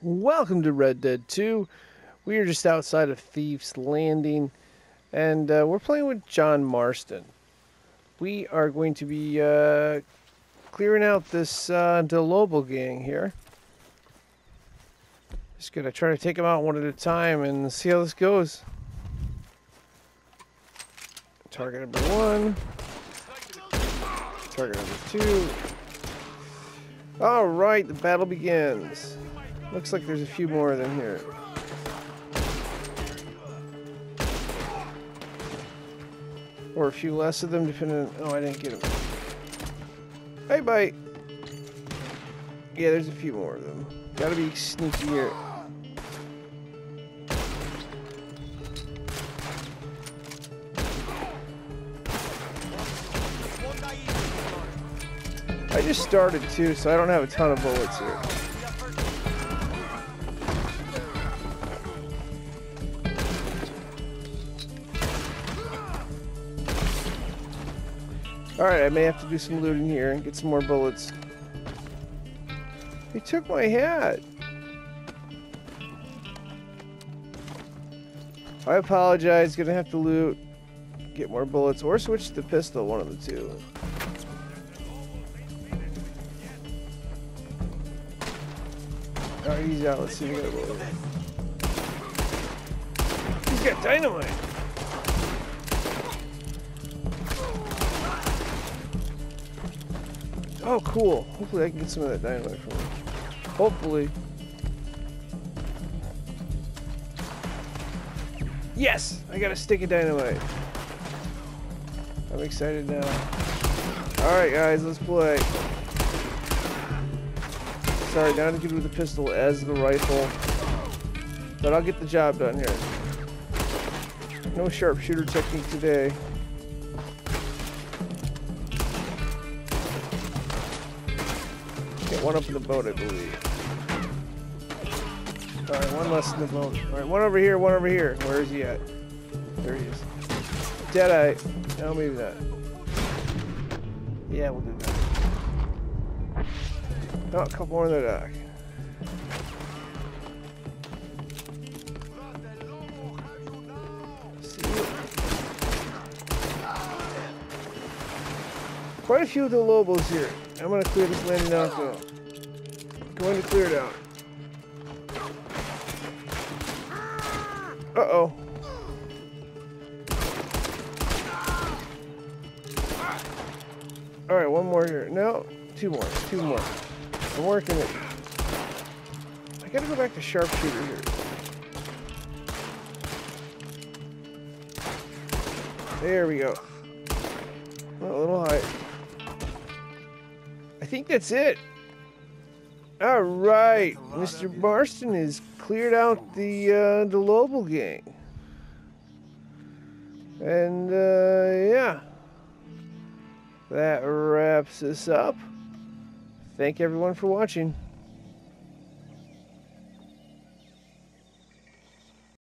Welcome to Red Dead 2. We are just outside of Thieves Landing, and uh, we're playing with John Marston. We are going to be uh, clearing out this uh, gang here. Just gonna try to take them out one at a time and see how this goes. Target number one. Target number two. All right, the battle begins. Looks like there's a few more them here. Or a few less of them, depending on... Oh, I didn't get them. Hey, bite! Yeah, there's a few more of them. Gotta be sneaky here. I just started too, so I don't have a ton of bullets here. Alright, I may have to do some looting here and get some more bullets. He took my hat. I apologize, gonna have to loot, get more bullets, or switch to the pistol, one of the two. Alright, he's out, let's see what we got. He's got dynamite! Oh, cool. Hopefully I can get some of that dynamite from him. Hopefully. Yes! I got a stick of dynamite. I'm excited now. Alright guys, let's play. Sorry, not as good with the pistol as the rifle. But I'll get the job done here. No sharpshooter technique today. Get one up in the boat, I believe. Alright, one less in the boat. Alright, one over here, one over here. Where is he at? There he is. Deadeye. No, maybe not. Yeah, we'll do that. Oh, a couple more in the dock. Quite a few of the Lobos here. I'm gonna clear this landing out though. Going to clear it out. Uh-oh. Alright, one more here. No, two more. Two more. I'm working it. I gotta go back to sharpshooter here. There we go. a little high. I think that's it. All right, Mr. Marston has cleared out the uh, the Lobo gang, and uh, yeah, that wraps us up. Thank everyone for watching.